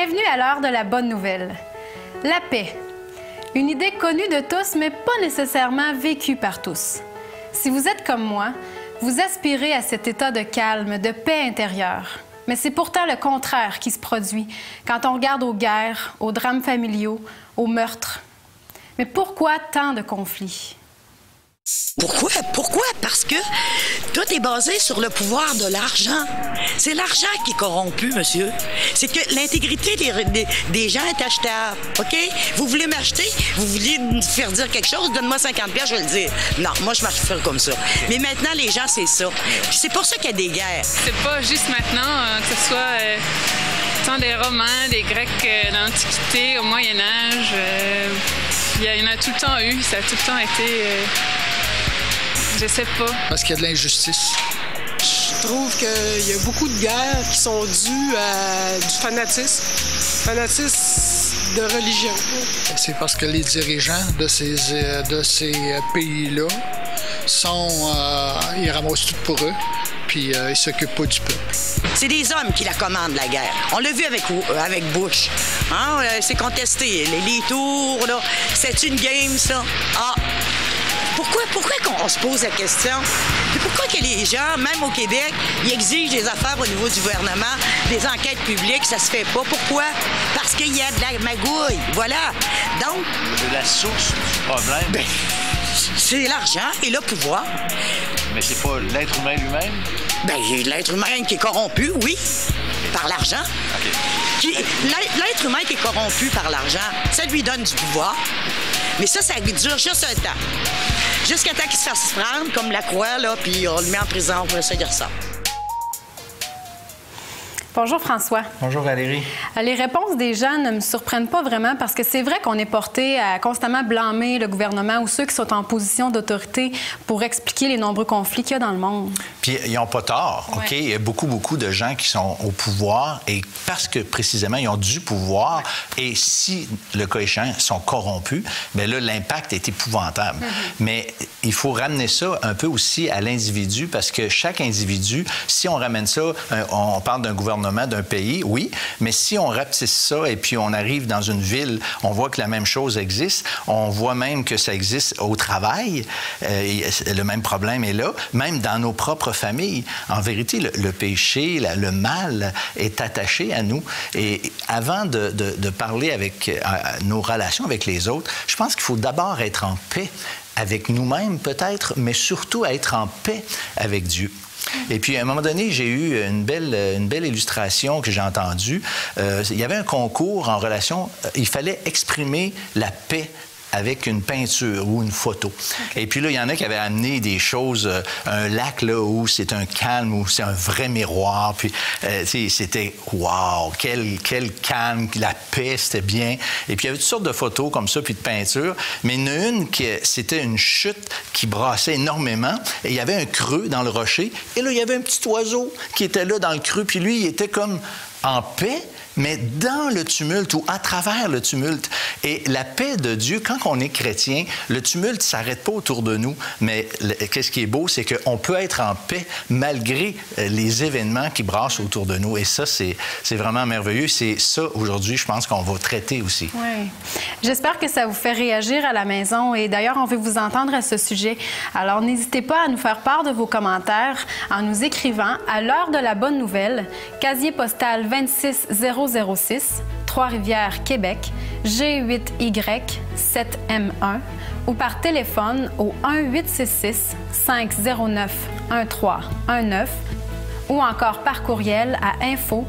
Bienvenue à l'heure de la bonne nouvelle. La paix. Une idée connue de tous, mais pas nécessairement vécue par tous. Si vous êtes comme moi, vous aspirez à cet état de calme, de paix intérieure. Mais c'est pourtant le contraire qui se produit quand on regarde aux guerres, aux drames familiaux, aux meurtres. Mais pourquoi tant de conflits? Pourquoi? Pourquoi? Parce que tout est basé sur le pouvoir de l'argent. C'est l'argent qui est corrompu, monsieur. C'est que l'intégrité des, des, gens est achetable. OK? Vous voulez m'acheter? Vous voulez me faire dire quelque chose? Donne-moi 50 pièces, je vais le dire. Non, moi, je marche faire comme ça. Mais maintenant, les gens, c'est ça. C'est pour ça qu'il y a des guerres. C'est pas juste maintenant, euh, que ce soit euh, tant des Romains, des Grecs euh, l'Antiquité, au Moyen Âge. il y en a tout le temps eu. Ça a tout le temps été je sais pas. Parce qu'il y a de l'injustice. Je trouve qu'il y a beaucoup de guerres qui sont dues à du fanatisme. Fanatisme de religion. C'est parce que les dirigeants de ces, de ces pays-là sont. Euh, ils ramassent tout pour eux puis euh, ils s'occupent pas du peuple. C'est des hommes qui la commandent, la guerre. On l'a vu avec, euh, avec Bush. Hein? C'est contesté. Les, les tours, là. C'est une game, ça. Ah, pourquoi, pourquoi qu'on se pose la question? pourquoi que les gens, même au Québec, ils exigent des affaires au niveau du gouvernement, des enquêtes publiques, ça se fait pas? Pourquoi? Parce qu'il y a de la magouille. Voilà. Donc. La source du problème. Ben, c'est l'argent et le pouvoir. Mais c'est pas l'être humain lui-même? Ben, l'être humain qui est corrompu, oui, par l'argent. L'être humain qui est corrompu par l'argent, ça lui donne du pouvoir. Mais ça, ça dure juste un temps. Jusqu'à temps qu'il se fasse prendre, comme la croix, là, puis on le met en prison, pour ça, il ressort. Bonjour François. Bonjour Valérie. Euh, les réponses des gens ne me surprennent pas vraiment parce que c'est vrai qu'on est porté à constamment blâmer le gouvernement ou ceux qui sont en position d'autorité pour expliquer les nombreux conflits qu'il y a dans le monde. Puis ils n'ont pas tort, OK? Il y a beaucoup, beaucoup de gens qui sont au pouvoir et parce que précisément ils ont du pouvoir et si le cas échéant sont corrompus, bien là l'impact est épouvantable. Mm-hmm. Mais il faut ramener ça un peu aussi à l'individu parce que chaque individu, si on ramène ça, on parle d'un gouvernement d'un pays, oui, mais si on rapetisse ça et puis on arrive dans une ville, on voit que la même chose existe, on voit même que ça existe au travail, euh, le même problème est là, même dans nos propres familles. En vérité, le, péché, le mal est attaché à nous. Et avant de, parler avec nos relations avec les autres, je pense qu'il faut d'abord être en paix avec nous-mêmes peut-être, mais surtout être en paix avec Dieu. Et puis, à un moment donné, j'ai eu une belle, une belle illustration que j'ai entendue. Euh, il y avait un concours en relation, euh, il fallait exprimer la paix avec une peinture ou une photo. Et puis là, il y en a qui avaient amené des choses, euh, un lac là où c'est un calme, où c'est un vrai miroir. Puis euh, c'était wow, quel, quel calme, la paix, c'était bien. Et puis il y avait toutes sortes de photos comme ça, puis de peintures. Mais il y en a une qui c'était une chute qui brassait énormément. Et il y avait un creux dans le rocher. Et là, il y avait un petit oiseau qui était là dans le creux. Puis lui, il était comme en paix mais dans le tumulte ou à travers le tumulte. Et la paix de Dieu, quand on est chrétien, le tumulte s'arrête pas autour de nous, mais qu'est-ce qui est beau, c'est qu'on peut être en paix malgré euh, les événements qui brassent autour de nous. Et ça, c'est vraiment merveilleux. C'est ça, aujourd'hui, je pense qu'on va traiter aussi. Oui. J'espère que ça vous fait réagir à la maison. Et d'ailleurs, on veut vous entendre à ce sujet. Alors, n'hésitez pas à nous faire part de vos commentaires en nous écrivant à l'heure de la bonne nouvelle, casier postal 260 006, Trois-Rivières, Québec, G8Y7M1 ou par téléphone au 1-866-509-1319 ou encore par courriel à info.hbn.ca.